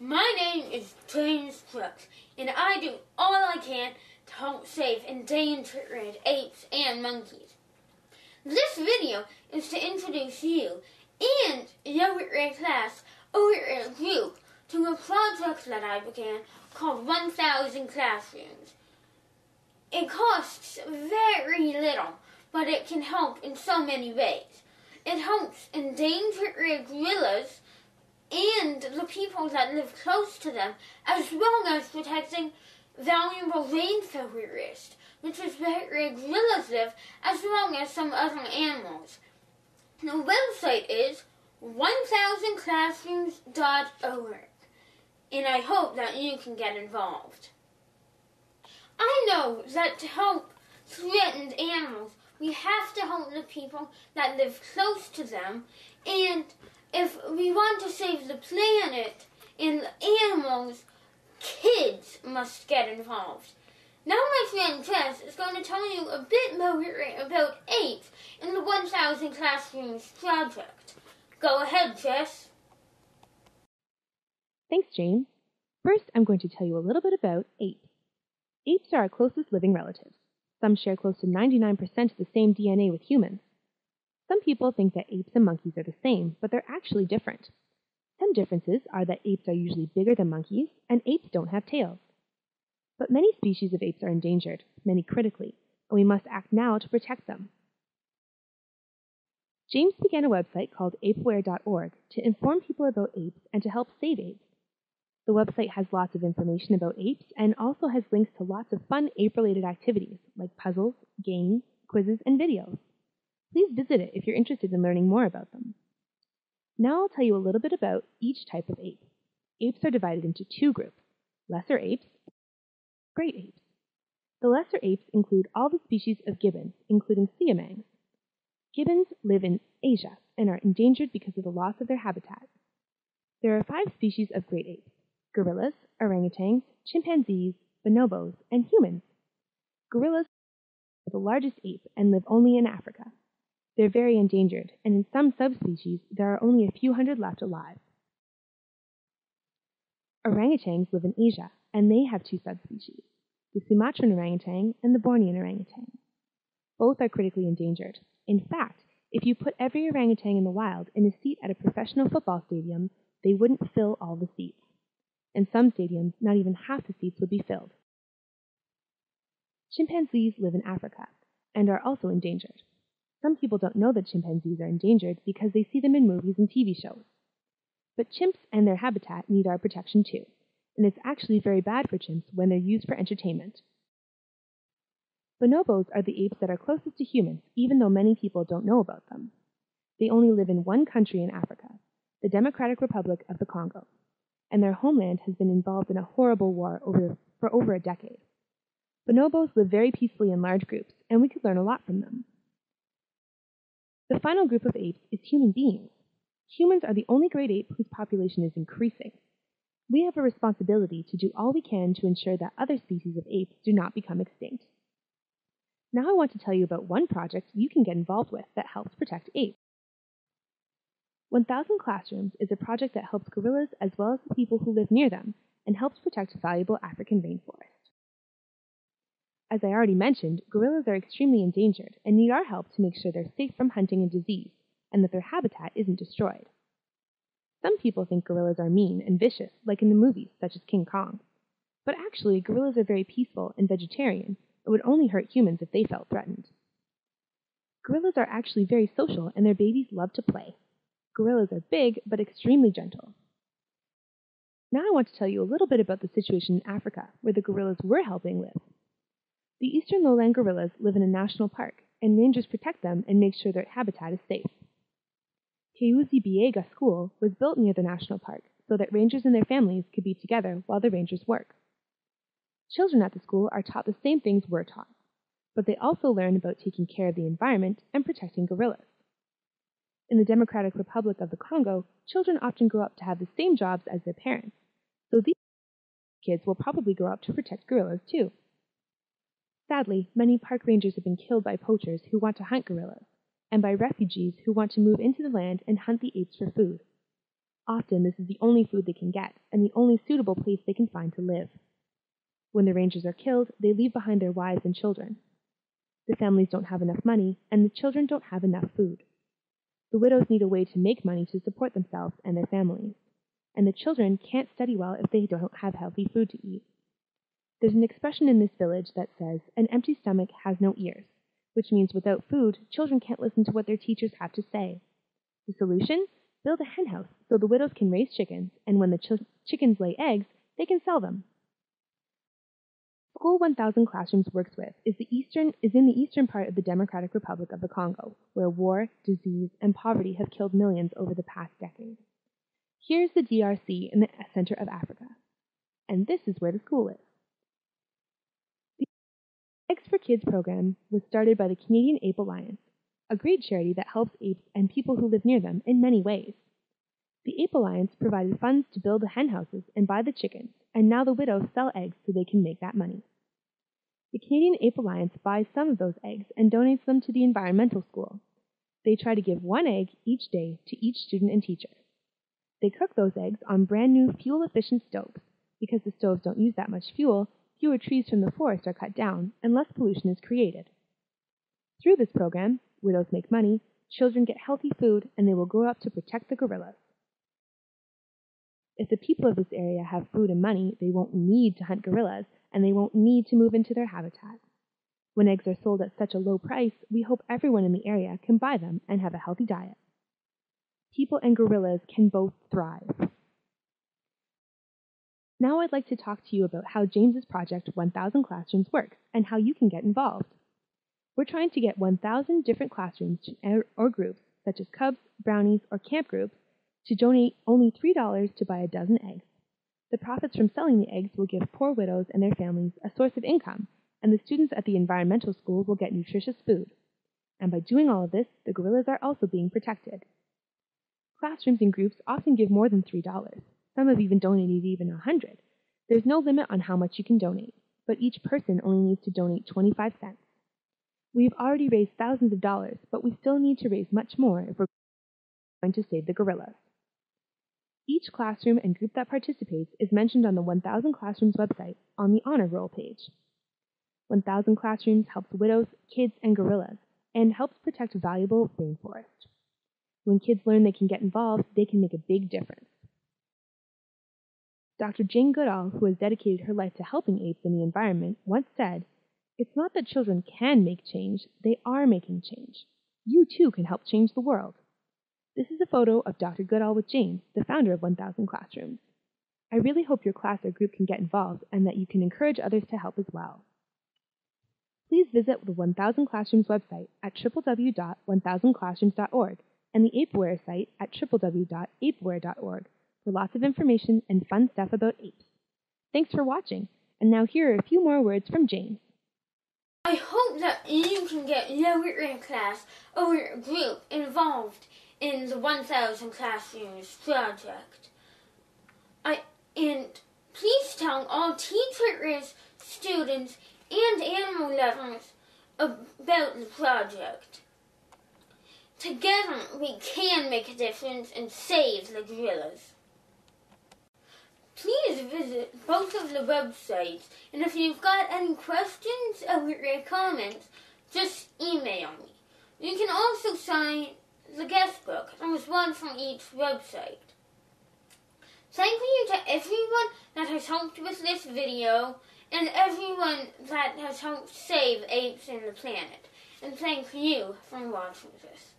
My name is James Brooks, and I do all I can to help save endangered apes and monkeys. This video is to introduce you and your class or group to a project that I began called 1000 Classrooms. It costs very little, but it can help in so many ways. It helps endangered gorillas and the people that live close to them, as well as protecting valuable rainforest, which is where gorillas live, as well as some other animals. The website is 1000classrooms.org, and I hope that you can get involved. I know that to help threatened animals, we have to help the people that live close to them, and we want to save the planet and the animals, kids must get involved. Now my friend Jess is going to tell you a bit more about apes in the 1000 Classrooms project. Go ahead, Jess. Thanks, James. First, I'm going to tell you a little bit about apes. Apes are our closest living relatives. Some share close to 99% of the same DNA with humans. Some people think that apes and monkeys are the same, but they're actually different. Some differences are that apes are usually bigger than monkeys, and apes don't have tails. But many species of apes are endangered, many critically, and we must act now to protect them. James began a website called apeaware.org to inform people about apes and to help save apes. The website has lots of information about apes and also has links to lots of fun ape-related activities like puzzles, games, quizzes, and videos. Please visit it if you're interested in learning more about them. Now I'll tell you a little bit about each type of ape. Apes are divided into two groups, lesser apes, great apes. The lesser apes include all the species of gibbons, including siamangs. Gibbons live in Asia and are endangered because of the loss of their habitat. There are five species of great apes, gorillas, orangutans, chimpanzees, bonobos, and humans. Gorillas are the largest ape and live only in Africa. They're very endangered, and in some subspecies, there are only a few hundred left alive. Orangutans live in Asia, and they have two subspecies, the Sumatran orangutan and the Bornean orangutan. Both are critically endangered. In fact, if you put every orangutan in the wild in a seat at a professional football stadium, they wouldn't fill all the seats. In some stadiums, not even half the seats would be filled. Chimpanzees live in Africa and are also endangered. Some people don't know that chimpanzees are endangered because they see them in movies and TV shows. But chimps and their habitat need our protection too, and it's actually very bad for chimps when they're used for entertainment. Bonobos are the apes that are closest to humans, even though many people don't know about them. They only live in one country in Africa, the Democratic Republic of the Congo, and their homeland has been involved in a horrible war over, for over a decade. Bonobos live very peacefully in large groups, and we could learn a lot from them. The final group of apes is human beings. Humans are the only great ape whose population is increasing. We have a responsibility to do all we can to ensure that other species of apes do not become extinct. Now I want to tell you about one project you can get involved with that helps protect apes. 1000 Classrooms is a project that helps gorillas as well as the people who live near them and helps protect valuable African rainforests. As I already mentioned, gorillas are extremely endangered and need our help to make sure they're safe from hunting and disease, and that their habitat isn't destroyed. Some people think gorillas are mean and vicious, like in the movies, such as King Kong. But actually, gorillas are very peaceful and vegetarian and would only hurt humans if they felt threatened. Gorillas are actually very social and their babies love to play. Gorillas are big but extremely gentle. Now I want to tell you a little bit about the situation in Africa, where the gorillas we're helping live. The eastern lowland gorillas live in a national park, and rangers protect them and make sure their habitat is safe. Biega School was built near the national park so that rangers and their families could be together while the rangers work. Children at the school are taught the same things we're taught, but they also learn about taking care of the environment and protecting gorillas. In the Democratic Republic of the Congo, children often grow up to have the same jobs as their parents, so these kids will probably grow up to protect gorillas too. Sadly, many park rangers have been killed by poachers who want to hunt gorillas, and by refugees who want to move into the land and hunt the apes for food. Often this is the only food they can get and the only suitable place they can find to live. When the rangers are killed, they leave behind their wives and children. The families don't have enough money, and the children don't have enough food. The widows need a way to make money to support themselves and their families, and the children can't study well if they don't have healthy food to eat. There's an expression in this village that says, an empty stomach has no ears, which means without food, children can't listen to what their teachers have to say. The solution? Build a hen house so the widows can raise chickens, and when the ch- chickens lay eggs, they can sell them. School 1000 Classrooms works with is, the eastern, is in the eastern part of the Democratic Republic of the Congo, where war, disease, and poverty have killed millions over the past decade. Here's the DRC in the center of Africa. And this is where the school is. Eggs for Kids program was started by the Canadian Ape Alliance, a great charity that helps apes and people who live near them in many ways. The Ape Alliance provided funds to build the hen houses and buy the chickens, and now the widows sell eggs so they can make that money. The Canadian Ape Alliance buys some of those eggs and donates them to the environmental school. They try to give one egg each day to each student and teacher. They cook those eggs on brand new fuel efficient stoves. Because the stoves don't use that much fuel, fewer trees from the forest are cut down and less pollution is created. Through this program, widows make money, children get healthy food, and they will grow up to protect the gorillas. If the people of this area have food and money, they won't need to hunt gorillas, and they won't need to move into their habitat. When eggs are sold at such a low price, we hope everyone in the area can buy them and have a healthy diet. People and gorillas can both thrive. Now I'd like to talk to you about how James's project 1000 Classrooms works and how you can get involved. We're trying to get 1000 different classrooms er, or groups, such as Cubs, Brownies, or camp groups, to donate only $3 to buy a dozen eggs. The profits from selling the eggs will give poor widows and their families a source of income, and the students at the environmental school will get nutritious food. And by doing all of this, the gorillas are also being protected. Classrooms and groups often give more than $3. Some have even donated even a 100 There's no limit on how much you can donate, but each person only needs to donate 25 cents. We've already raised thousands of dollars, but we still need to raise much more if we're going to save the gorillas. Each classroom and group that participates is mentioned on the 1000 Classrooms website on the Honor Roll page. 1000 Classrooms helps widows, kids, and gorillas, and helps protect valuable rainforest. When kids learn they can get involved, they can make a big difference. Dr. Jane Goodall, who has dedicated her life to helping apes and the environment, once said, It's not that children can make change, they are making change. You too can help change the world. This is a photo of Dr. Goodall with James, the founder of 1000 Classrooms. I really hope your class or group can get involved and that you can encourage others to help as well. Please visit the 1000 Classrooms website at www.1000classrooms.org and the ApeAware site at www.apeaware.org for lots of information and fun stuff about apes. Thanks for watching, and now here are a few more words from James. I hope that you can get your class or your group involved in the 1000 Classrooms project. I, and please tell all teachers, students, and animal lovers about the project. Together, we can make a difference and save the gorillas. Please visit both of the websites, and if you've got any questions or comments, just email me. You can also sign the guest book. There was one from each website. Thank you to everyone that has helped with this video and everyone that has helped save apes in the planet. And thank you for watching this.